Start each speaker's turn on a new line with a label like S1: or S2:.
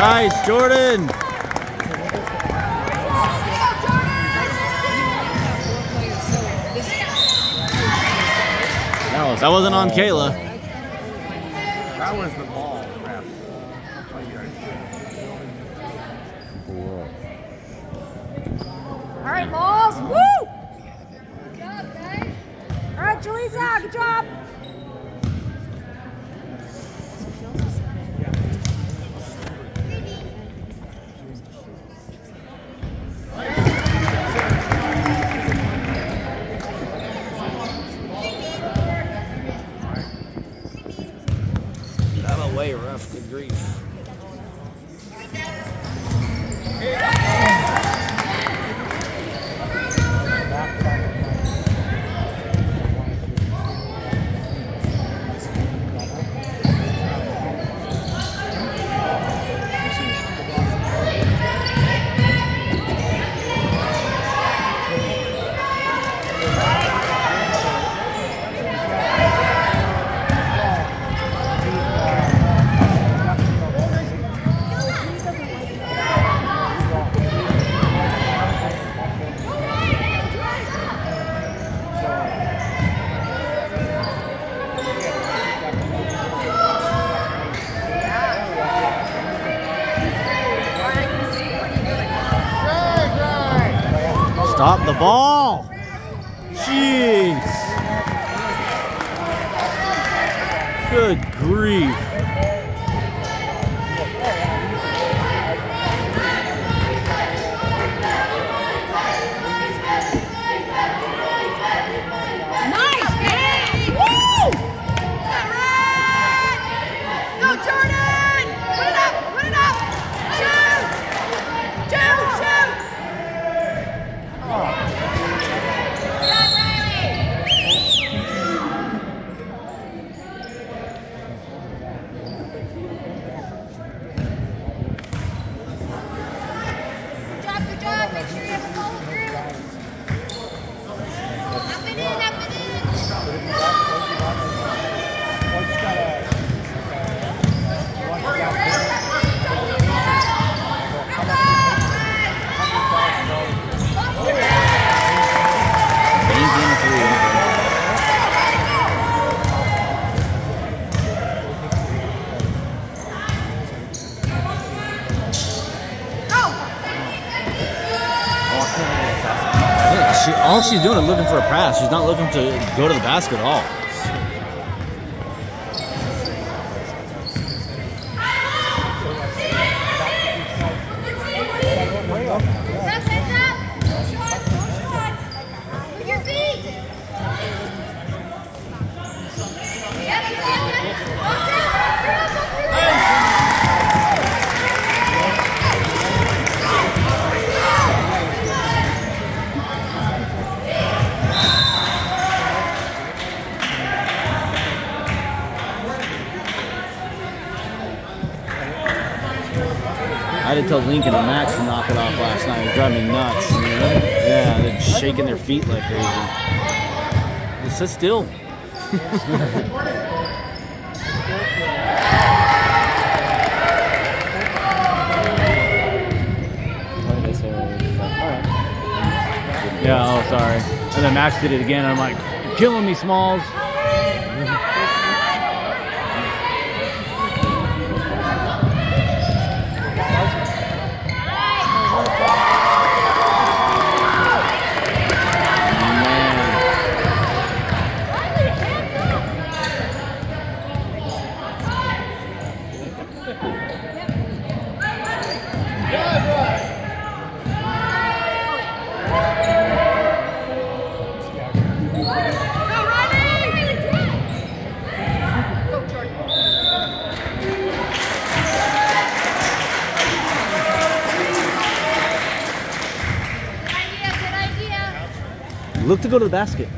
S1: Nice, Jordan. That was that wasn't on oh, Kayla.
S2: That was the ball.
S3: All right, balls.
S1: Way. Good grief. Stop the ball. Jeez. Good grief.
S3: Nice, guys. Woo! All right. Go, Jordan. Put it up. Put it up. Shoot. Shoot. Shoot. Good job, sure you
S1: she, all she's doing is looking for a pass. She's not looking to go to the basket at all. I had to tell Lincoln and Max to knock it off last night. It driving me nuts. Yeah, they're shaking their feet like crazy. Just sit still. Yeah, oh, sorry. And then Max did it again. I'm like, killing me, Smalls. Man.
S3: Go, Riley. Go, Jordan. Good idea, good idea.
S1: Look to go to the basket.